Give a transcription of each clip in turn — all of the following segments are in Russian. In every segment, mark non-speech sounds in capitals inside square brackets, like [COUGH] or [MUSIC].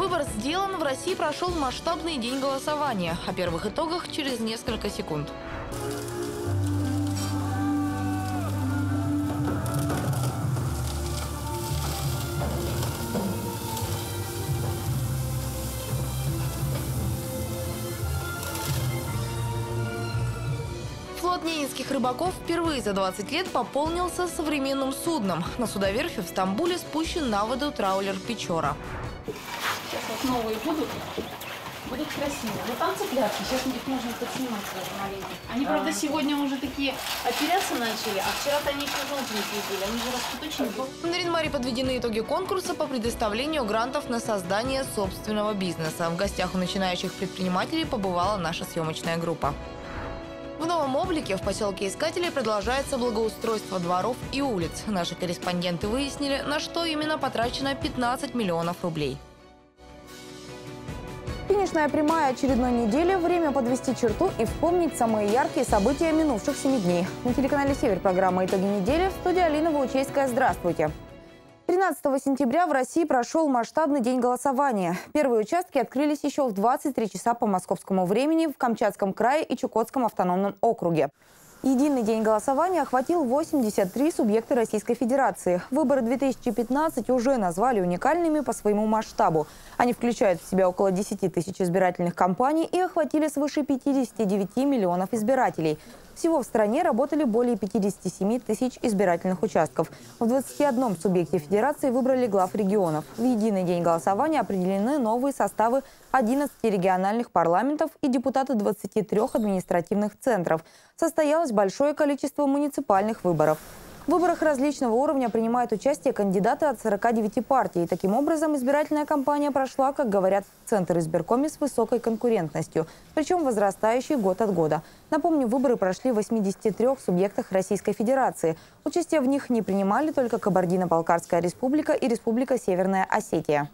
Выбор сделан, в России прошел масштабный день голосования. О первых итогах через несколько секунд. Флот ненецких рыбаков впервые за 20 лет пополнился современным судном. На судоверфи в Стамбуле спущен на воду траулер «Печора». Вот новые будут. Будут красивые. Вот там цыплятки, сейчас их можно подснимать даже маленькие. Они, правда, сегодня уже такие оперяться начали, а вчера-то они еще желтенькие были. Они же растут очень быстро. В Наринмаре подведены итоги конкурса по предоставлению грантов на создание собственного бизнеса. В гостях у начинающих предпринимателей побывала наша съемочная группа. В новом облике в поселке Искателей продолжается благоустройство дворов и улиц. Наши корреспонденты выяснили, на что именно потрачено 15 миллионов рублей. Финишная прямая очередной недели. Время подвести черту и вспомнить самые яркие события минувших семи дней. На телеканале «Север» программа «Итоги недели» в студии Алина Волчейская. Здравствуйте. 13 сентября в России прошел масштабный день голосования. Первые участки открылись еще в 23 часа по московскому времени в Камчатском крае и Чукотском автономном округе. Единый день голосования охватил 83 субъекта Российской Федерации. Выборы 2015 уже назвали уникальными по своему масштабу. Они включают в себя около 10 тысяч избирательных кампаний и охватили свыше 59 миллионов избирателей. Всего в стране работали более 57 тысяч избирательных участков. В 21 субъекте Федерации выбрали глав регионов. В единый день голосования определены новые составы 11 региональных парламентов и депутаты 23 административных центров. Состоялось большое количество муниципальных выборов. В выборах различного уровня принимают участие кандидаты от 49 партий. Таким образом, избирательная кампания прошла, как говорят в Центр избиркоме, с высокой конкурентностью, причем возрастающей год от года. Напомню, выборы прошли в 83 субъектах Российской Федерации. Участие в них не принимали только Кабардино-Балкарская республика и Республика Северная Осетия.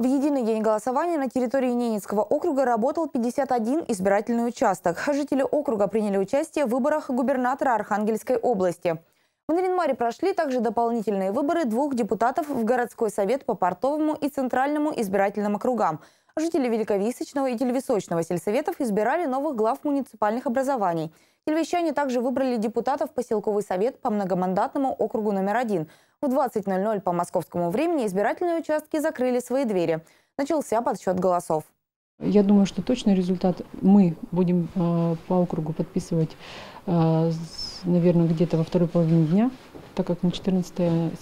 В единый день голосования на территории Ненецкого округа работал 51 избирательный участок. Жители округа приняли участие в выборах губернатора Архангельской области. В Наринмаре прошли также дополнительные выборы двух депутатов в городской совет по портовому и центральному избирательным округам. Жители Великовисочного и Телевисочного сельсоветов избирали новых глав муниципальных образований. Тельвещане также выбрали депутатов поселковый совет по многомандатному округу номер один – в 20.00 по московскому времени избирательные участки закрыли свои двери. Начался подсчет голосов. Я думаю, что точный результат мы будем э, по округу подписывать, э, наверное, где-то во второй половине дня, так как на 14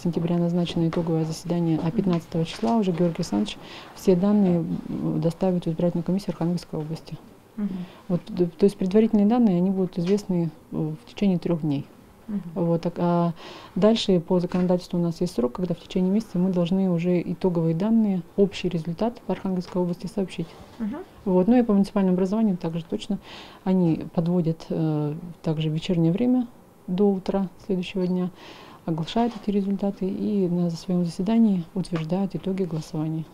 сентября назначено итоговое заседание, а 15 числа уже Георгий Александрович все данные доставит в избирательную комиссию Архангельской области. Угу. Вот, то есть предварительные данные, они будут известны в течение трех дней. Uh Вот, так, а дальше по законодательству у нас есть срок, когда в течение месяца мы должны уже итоговые данные, общий результат в Архангельской области сообщить. Uh Вот, ну и по муниципальному образованию также точно они подводят э, также вечернее время до утра следующего дня, оглашают эти результаты и на своем заседании утверждают итоги голосования.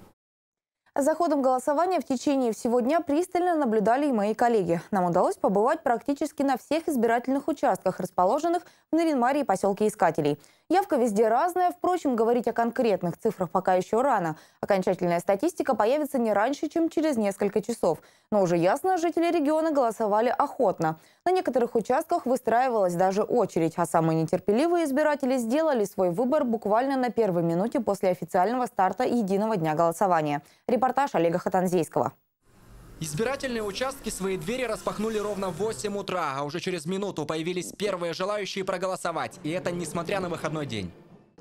За ходом голосования в течение всего дня пристально наблюдали и мои коллеги. Нам удалось побывать практически на всех избирательных участках, расположенных в Наринмаре и поселке Искателей. Явка везде разная, впрочем, говорить о конкретных цифрах пока еще рано. Окончательная статистика появится не раньше, чем через несколько часов. Но уже ясно, жители региона голосовали охотно. На некоторых участках выстраивалась даже очередь, а самые нетерпеливые избиратели сделали свой выбор буквально на первой минуте после официального старта единого дня голосования. Репортаж Олега Хатанзейского. Избирательные участки свои двери распахнули ровно в 8 утра, а уже через минуту появились первые желающие проголосовать. И это несмотря на выходной день.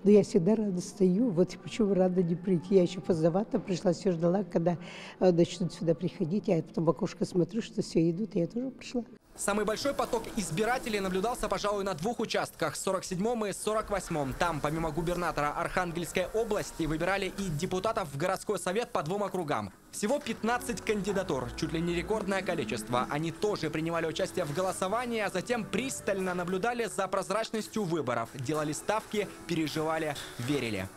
Да я всегда рада стою, вот почему рада не прийти. Я еще поздновато пришла, все ждала, когда э, начнут сюда приходить. Я потом в окошко смотрю, что все идут, и я тоже пришла. Самый большой поток избирателей наблюдался, пожалуй, на двух участках, 47-м и 48-м. Там, помимо губернатора Архангельской области, выбирали и депутатов в городской совет по двум округам. Всего 15 кандидатур, чуть ли не рекордное количество. Они тоже принимали участие в голосовании, а затем пристально наблюдали за прозрачностью выборов, делали ставки, переживали, верили.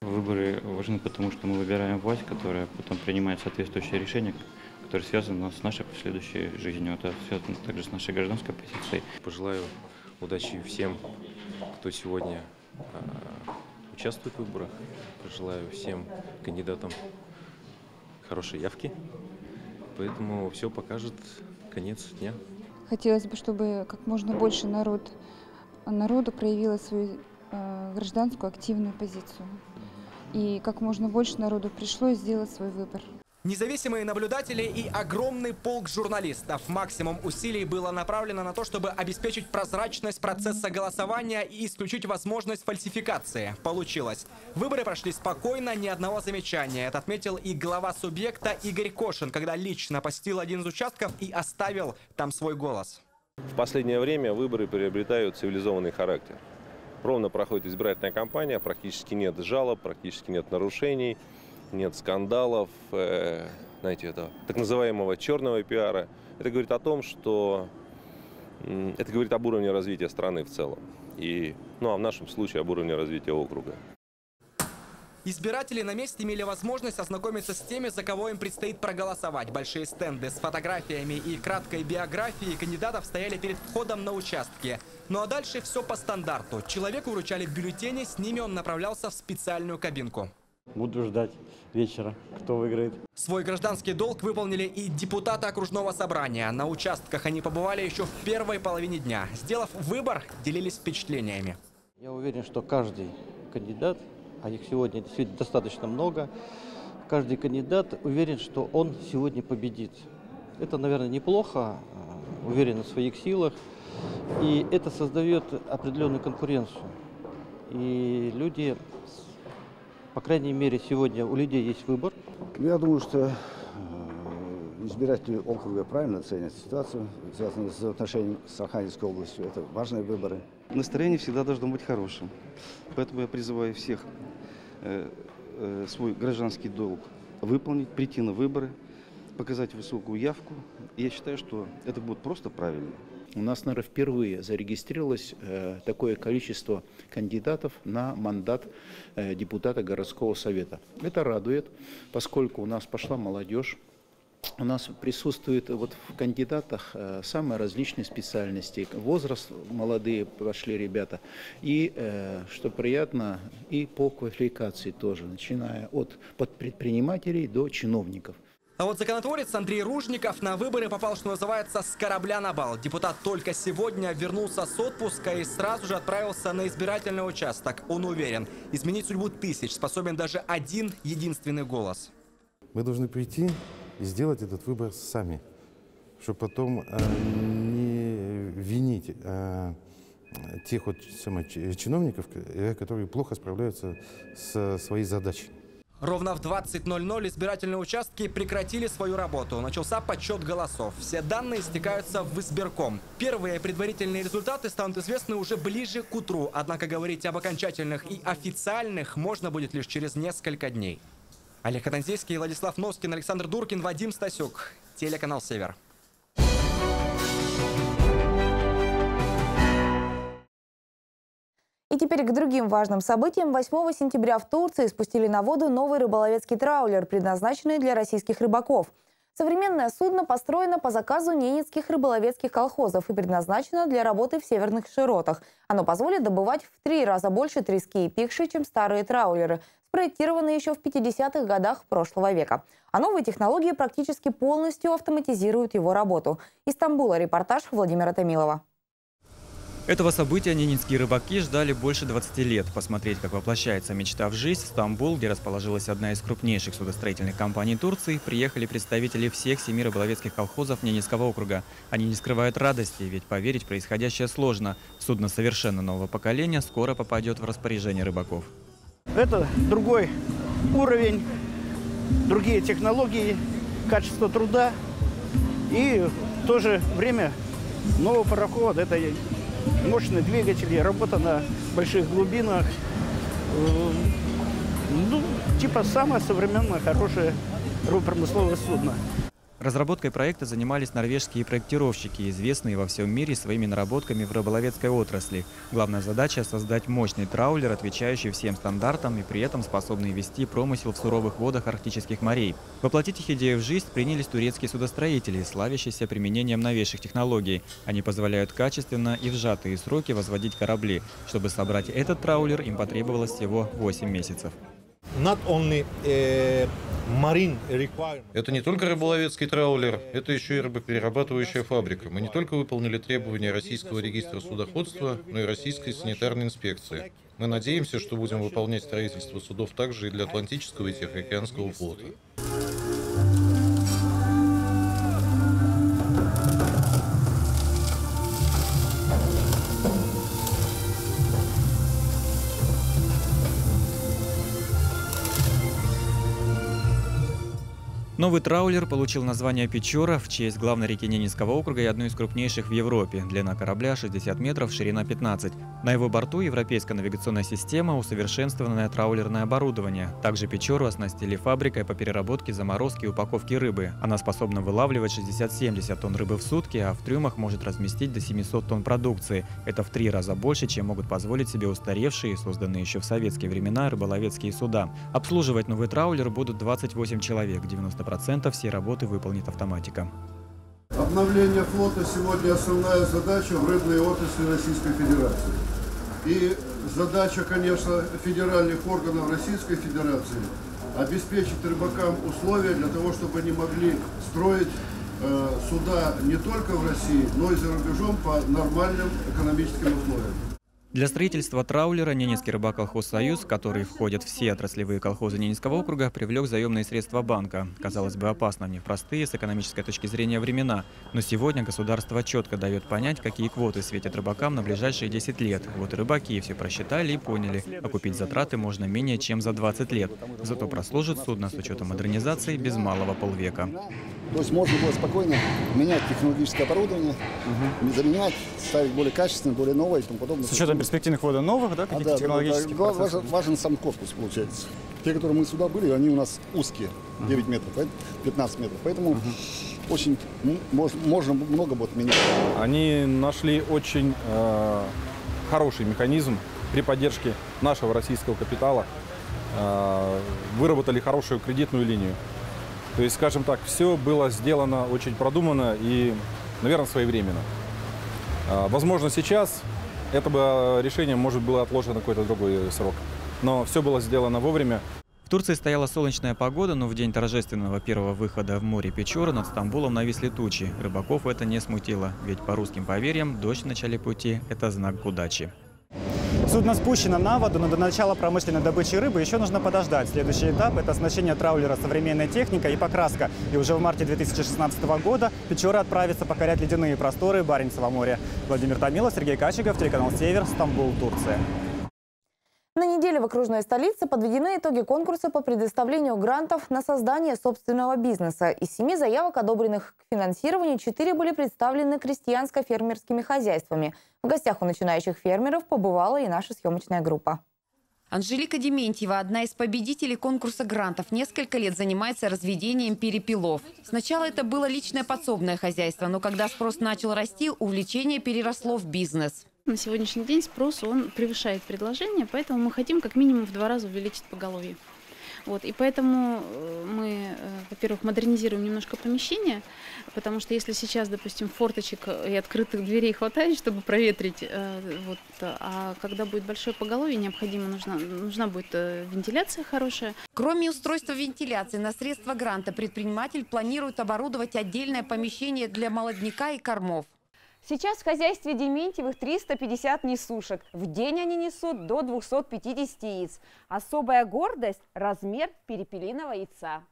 Выборы важны, потому что мы выбираем власть, которая потом принимает соответствующее решение, которые связаны с нашей последующей жизнью. Это связано также с нашей гражданской позицией. Пожелаю удачи всем, кто сегодня а, участвовать в выборах. Желаю всем кандидатам хорошей явки. Поэтому все покажет конец дня. Хотелось бы, чтобы как можно больше народ, народу проявило свою э, гражданскую активную позицию. И как можно больше народу пришло и сделало свой выбор. Независимые наблюдатели и огромный полк журналистов. Максимум усилий было направлено на то, чтобы обеспечить прозрачность процесса голосования и исключить возможность фальсификации. Получилось. Выборы прошли спокойно, ни одного замечания. Это отметил и глава субъекта Игорь Кошин, когда лично посетил один из участков и оставил там свой голос. В последнее время выборы приобретают цивилизованный характер. Ровно проходит избирательная кампания, практически нет жалоб, практически нет нарушений нет скандалов, э, знаете, это так называемого черного пиара. Это говорит о том, что это говорит об уровне развития страны в целом. И, ну а в нашем случае об уровне развития округа. Избиратели на месте имели возможность ознакомиться с теми, за кого им предстоит проголосовать. Большие стенды с фотографиями и краткой биографией кандидатов стояли перед входом на участки. Ну а дальше все по стандарту. Человеку вручали бюллетени, с ними он направлялся в специальную кабинку. Буду ждать вечера, кто выиграет. Свой гражданский долг выполнили и депутаты окружного собрания. На участках они побывали еще в первой половине дня. Сделав выбор, делились впечатлениями. Я уверен, что каждый кандидат, а их сегодня действительно достаточно много, каждый кандидат уверен, что он сегодня победит. Это, наверное, неплохо, а, уверен в своих силах, и это создает определенную конкуренцию. И люди по крайней мере, сегодня у людей есть выбор. Я думаю, что э, избиратели округа правильно ценят ситуацию, связанную с отношением с Архангельской областью. Это важные выборы. Настроение всегда должно быть хорошим. Поэтому я призываю всех э, э, свой гражданский долг выполнить, прийти на выборы, показать высокую явку. И я считаю, что это будет просто правильно. У нас, наверное, впервые зарегистрировалось э, такое количество кандидатов на мандат э, депутата городского совета. Это радует, поскольку у нас пошла молодежь, у нас присутствует вот в кандидатах э, самые различные специальности. Возраст молодые пошли ребята. И, что приятно, и по квалификации тоже, начиная от предпринимателей до чиновников. А вот законотворец Андрей Ружников на выборы попал, что называется, с корабля на бал. Депутат только сегодня вернулся с отпуска и сразу же отправился на избирательный участок. Он уверен, изменить судьбу тысяч способен даже один единственный голос. Мы должны прийти и сделать этот выбор сами, чтобы потом э, не винить э, тех вот самых чиновников, э, которые плохо справляются со своей задачей. Ровно в 20.00 избирательные участки прекратили свою работу. Начался подсчет голосов. Все данные стекаются в избирком. Первые предварительные результаты станут известны уже ближе к утру. Однако говорить об окончательных и официальных можно будет лишь через несколько дней. Олег Атанзейский, Владислав Носкин, Александр Дуркин, Вадим Стасюк. Телеканал «Север». И теперь к другим важным событиям. 8 сентября в Турции спустили на воду новый рыболовецкий траулер, предназначенный для российских рыбаков. Современное судно построено по заказу ненецких рыболовецких колхозов и предназначено для работы в северных широтах. Оно позволит добывать в три раза больше трески и пикши, чем старые траулеры, спроектированные еще в 50-х годах прошлого века. А новые технологии практически полностью автоматизируют его работу. Из Стамбула репортаж Владимира Томилова. Этого события ненецкие рыбаки ждали больше 20 лет. Посмотреть, как воплощается мечта в жизнь, в Стамбул, где расположилась одна из крупнейших судостроительных компаний Турции, приехали представители всех семи рыболовецких колхозов Ненецкого округа. Они не скрывают радости, ведь поверить происходящее сложно. Судно совершенно нового поколения скоро попадет в распоряжение рыбаков. Это другой уровень, другие технологии, качество труда и в то же время новый пароход. Это мощные двигатели, работа на больших глубинах. Э, ну, типа самое современное, хорошее промысловое судно. Разработкой проекта занимались норвежские проектировщики, известные во всем мире своими наработками в рыболовецкой отрасли. Главная задача – создать мощный траулер, отвечающий всем стандартам и при этом способный вести промысел в суровых водах арктических морей. Воплотить их идею в жизнь принялись турецкие судостроители, славящиеся применением новейших технологий. Они позволяют качественно и в сжатые сроки возводить корабли. Чтобы собрать этот траулер, им потребовалось всего 8 месяцев. Marine Это не только рыболовецкий траулер, это еще и рыбоперерабатывающая фабрика. Мы не только выполнили требования Российского регистра судоходства, но и Российской санитарной инспекции. Мы надеемся, что будем выполнять строительство судов также и для Атлантического и Тихоокеанского флота. Новый траулер получил название «Печора» в честь главной реки Ненецкого округа и одной из крупнейших в Европе. Длина корабля 60 метров, ширина 15. На его борту европейская навигационная система, усовершенствованное траулерное оборудование. Также «Печору» оснастили фабрикой по переработке, заморозке и упаковке рыбы. Она способна вылавливать 60-70 тонн рыбы в сутки, а в трюмах может разместить до 700 тонн продукции. Это в три раза больше, чем могут позволить себе устаревшие, созданные еще в советские времена, рыболовецкие суда. Обслуживать новый траулер будут 28 человек, 90 90% всей работы выполнит автоматика. Обновление флота сегодня основная задача в рыбной отрасли Российской Федерации. И задача, конечно, федеральных органов Российской Федерации обеспечить рыбакам условия для того, чтобы они могли строить э, суда не только в России, но и за рубежом по нормальным экономическим условиям. Для строительства траулера Ненецкий рыбаколхоз «Союз», в который входят все отраслевые колхозы Ненецкого округа, привлек заемные средства банка. Казалось бы, опасно в непростые с экономической точки зрения времена. Но сегодня государство четко дает понять, какие квоты светят рыбакам на ближайшие 10 лет. Вот и рыбаки все просчитали и поняли, окупить затраты можно менее чем за 20 лет. Зато прослужит судно с учетом модернизации без малого полвека. То есть можно было спокойно менять технологическое оборудование, угу. заменять, ставить более качественное, более новое и тому подобное. С учетом перспективных ввода новых, да, каких-то а, да, технологических да, да. Важен, важен сам корпус, получается. Те, которые мы сюда были, они у нас узкие, 9 метров, 15 метров. Поэтому угу. очень можно, можно много будет менять. Они нашли очень э, хороший механизм при поддержке нашего российского капитала. Э, выработали хорошую кредитную линию. То есть, скажем так, все было сделано очень продуманно и, наверное, своевременно. А, возможно, сейчас это бы решение может было отложено на какой-то другой срок. Но все было сделано вовремя. В Турции стояла солнечная погода, но в день торжественного первого выхода в море Печора над Стамбулом нависли тучи. Рыбаков это не смутило, ведь по русским поверьям дождь в начале пути – это знак удачи. Судно спущено на воду, но до начала промышленной добычи рыбы еще нужно подождать. Следующий этап – это оснащение траулера современной техникой и покраска. И уже в марте 2016 года Печора отправится покорять ледяные просторы Баренцева моря. Владимир Томилов, Сергей Качиков, телеканал «Север», Стамбул, Турция. На неделе в окружной столице подведены итоги конкурса по предоставлению грантов на создание собственного бизнеса. Из семи заявок, одобренных к финансированию, четыре были представлены крестьянско-фермерскими хозяйствами. В гостях у начинающих фермеров побывала и наша съемочная группа. Анжелика Дементьева, одна из победителей конкурса грантов, несколько лет занимается разведением перепелов. Сначала это было личное подсобное хозяйство, но когда спрос начал расти, увлечение переросло в бизнес. На сегодняшний день спрос он превышает предложение, поэтому мы хотим как минимум в два раза увеличить поголовье. Вот, и поэтому э, мы, э, во-первых, модернизируем немножко помещение, потому что если сейчас, допустим, форточек и открытых дверей хватает, чтобы проветрить, э, вот, а когда будет большое поголовье, необходимо нужна, нужна будет вентиляция хорошая. Кроме устройства вентиляции, на средства гранта предприниматель планирует оборудовать отдельное помещение для молодняка и кормов. Сейчас в хозяйстве Дементьевых 350 несушек. В день они несут до 250 яиц. Особая гордость – размер перепелиного яйца.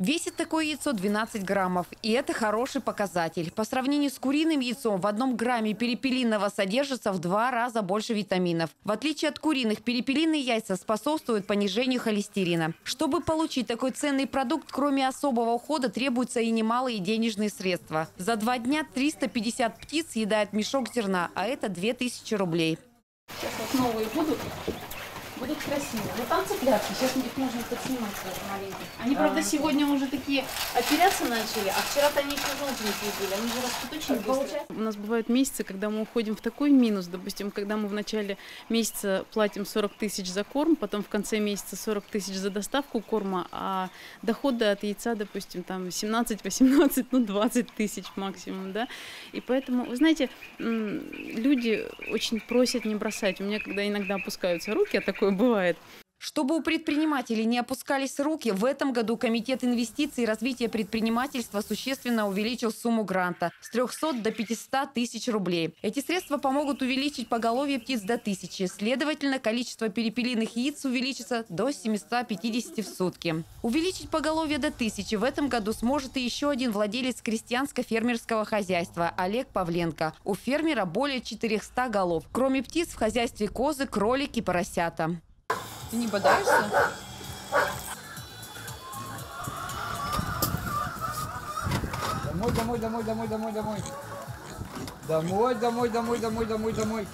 Весит такое яйцо 12 граммов. И это хороший показатель. По сравнению с куриным яйцом в одном грамме перепелиного содержится в два раза больше витаминов. В отличие от куриных, перепелиные яйца способствуют понижению холестерина. Чтобы получить такой ценный продукт, кроме особого ухода, требуются и немалые денежные средства. За два дня 350 птиц съедает мешок зерна, а это 2000 рублей. Сейчас вот новые будут. Будут красивые. Вот там цыплятки, сейчас их можно подснимать даже маленьких. Они, правда, сегодня уже такие оперяться начали, а вчера-то они еще желтенькие были, они же растут очень быстро. У нас бывают месяцы, когда мы уходим в такой минус, допустим, когда мы в начале месяца платим 40 тысяч за корм, потом в конце месяца 40 тысяч за доставку корма, а доходы от яйца, допустим, там 17-18, ну 20 тысяч максимум, да. И поэтому, вы знаете, люди очень просят не бросать. У меня, когда иногда опускаются руки, а такое бывает, чтобы у предпринимателей не опускались руки, в этом году Комитет инвестиций и развития предпринимательства существенно увеличил сумму гранта с 300 до 500 тысяч рублей. Эти средства помогут увеличить поголовье птиц до тысячи. Следовательно, количество перепелиных яиц увеличится до 750 в сутки. Увеличить поголовье до тысячи в этом году сможет и еще один владелец крестьянско-фермерского хозяйства Олег Павленко. У фермера более 400 голов. Кроме птиц в хозяйстве козы, кролики, поросята. Ты не бодаешься? Домой, домой, домой, домой, домой, домой. Домой, домой, домой, домой, домой, домой.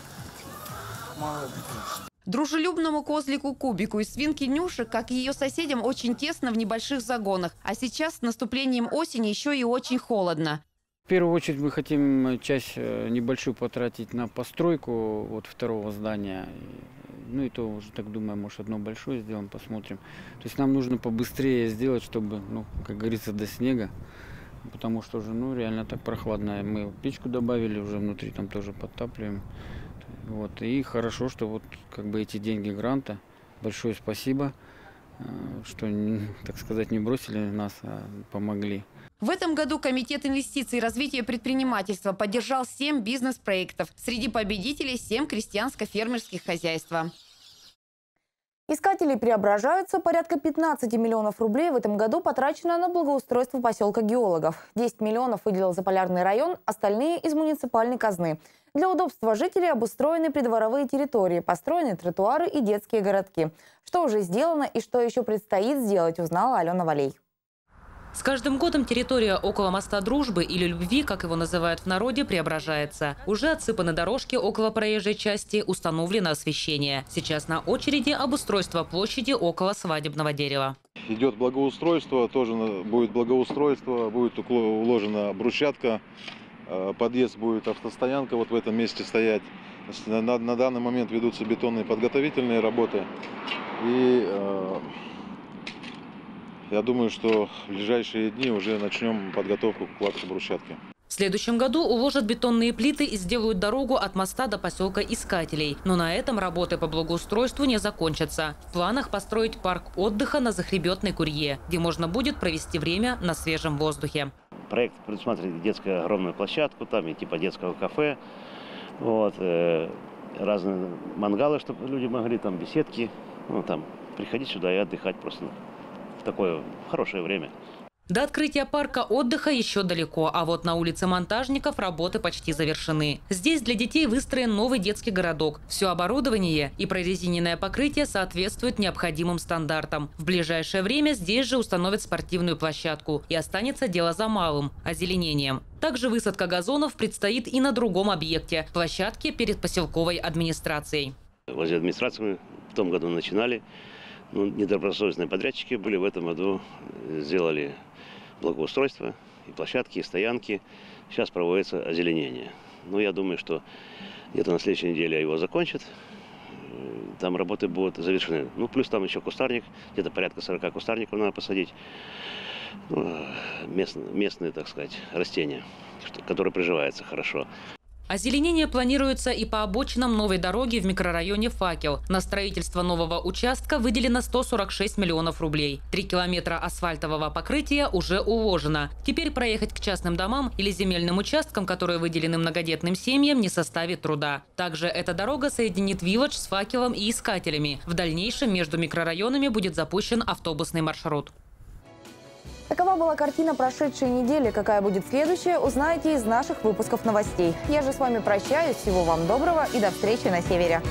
Молодец. Дружелюбному козлику Кубику и свинке Нюше, как и ее соседям, очень тесно в небольших загонах. А сейчас с наступлением осени еще и очень холодно. В первую очередь мы хотим часть э, небольшую потратить на постройку вот второго здания. Ну и то уже так думаю, может одно большое сделаем, посмотрим. То есть нам нужно побыстрее сделать, чтобы, ну, как говорится, до снега. Потому что уже, ну, реально так прохладно. Мы печку добавили, уже внутри там тоже подтапливаем. Вот. И хорошо, что вот как бы эти деньги гранта. Большое спасибо, что, [LAUGHS] так сказать, не бросили нас, а помогли. В этом году Комитет инвестиций и развития предпринимательства поддержал 7 бизнес-проектов. Среди победителей 7 крестьянско-фермерских хозяйств. Искатели преображаются. Порядка 15 миллионов рублей в этом году потрачено на благоустройство поселка геологов. 10 миллионов выделил Заполярный район, остальные из муниципальной казны. Для удобства жителей обустроены придворовые территории, построены тротуары и детские городки. Что уже сделано и что еще предстоит сделать, узнала Алена Валей. С каждым годом территория около моста Дружбы или Любви, как его называют в народе, преображается. Уже отсыпаны дорожки около проезжей части, установлено освещение. Сейчас на очереди обустройство площади около свадебного дерева. Идет благоустройство, тоже будет благоустройство, будет уложена брусчатка, э, подъезд будет автостоянка вот в этом месте стоять. На, данный момент ведутся бетонные подготовительные работы. И э, я думаю, что в ближайшие дни уже начнем подготовку к кладке брусчатки. В следующем году уложат бетонные плиты и сделают дорогу от моста до поселка Искателей. Но на этом работы по благоустройству не закончатся. В планах построить парк отдыха на Захребетной Курье, где можно будет провести время на свежем воздухе. Проект предусматривает детскую огромную площадку, там и типа детского кафе, вот, э, разные мангалы, чтобы люди могли, там беседки, ну, там, приходить сюда и отдыхать просто такое хорошее время. До открытия парка отдыха еще далеко, а вот на улице Монтажников работы почти завершены. Здесь для детей выстроен новый детский городок. Все оборудование и прорезиненное покрытие соответствуют необходимым стандартам. В ближайшее время здесь же установят спортивную площадку. И останется дело за малым – озеленением. Также высадка газонов предстоит и на другом объекте – площадке перед поселковой администрацией. Возле администрации мы в том году начинали ну, недобросовестные подрядчики были в этом году, э, сделали благоустройство, и площадки, и стоянки. Сейчас проводится озеленение. Ну, я думаю, что где-то на следующей неделе его закончат. Э, там работы будут завершены. Ну, плюс там еще кустарник, где-то порядка 40 кустарников надо посадить. Ну, э, местные, местные, так сказать, растения, которые приживаются хорошо. Озеленение планируется и по обочинам новой дороги в микрорайоне «Факел». На строительство нового участка выделено 146 миллионов рублей. Три километра асфальтового покрытия уже уложено. Теперь проехать к частным домам или земельным участкам, которые выделены многодетным семьям, не составит труда. Также эта дорога соединит Вилладж с «Факелом» и «Искателями». В дальнейшем между микрорайонами будет запущен автобусный маршрут. Такова была картина прошедшей недели. Какая будет следующая, узнаете из наших выпусков новостей. Я же с вами прощаюсь. Всего вам доброго и до встречи на Севере.